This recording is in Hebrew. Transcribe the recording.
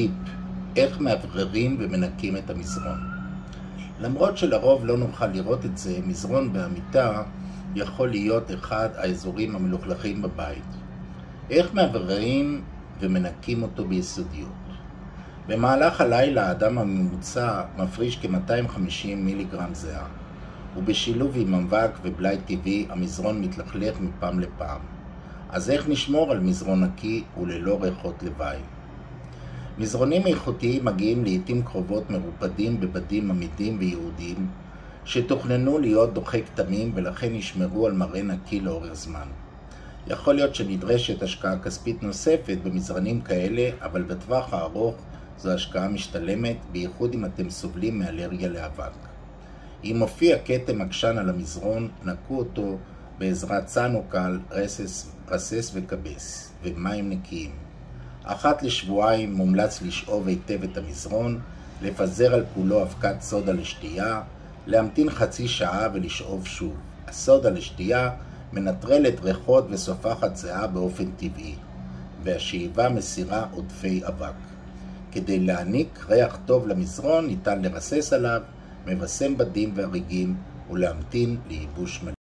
טיפ, איך מאווררים ומנקים את המזרון. למרות שלרוב לא נוכל לראות את זה, מזרון במיטה יכול להיות אחד האזורים המלוכלכים בבית. איך מאווררים ומנקים אותו ביסודיות. במהלך הלילה האדם הממוצע מפריש כ-250 מיליגרם זהה, ובשילוב עם אבק ובלאי טבעי המזרון מתלכלך מפעם לפעם. אז איך נשמור על מזרון נקי וללא ריחות לוואי? מזרונים איכותיים מגיעים לעיתים קרובות מרופדים בבדים עמידים ויהודיים שתוכננו להיות דוחי כתמים ולכן ישמרו על מראה נקי לאורך זמן. יכול להיות שנדרשת השקעה כספית נוספת במזרנים כאלה, אבל בטווח הארוך זו השקעה משתלמת, בייחוד אם אתם סובלים מאלרגיה לאבק. אם מופיע כתם עקשן על המזרון, נקו אותו בעזרת צאן או קל, רסס, רסס וכבס, ומים נקיים. אחת לשבועיים מומלץ לשאוב היטב את המזרון, לפזר על כולו אבקת סודה לשתייה, להמתין חצי שעה ולשאוב שוב. הסודה לשתייה מנטרלת ריחות וסופחת זהה באופן טבעי, והשאיבה מסירה עודפי אבק. כדי להעניק ריח טוב למזרון ניתן לרסס עליו, מבשם בדים והריגים ולהמתין לייבוש מלא.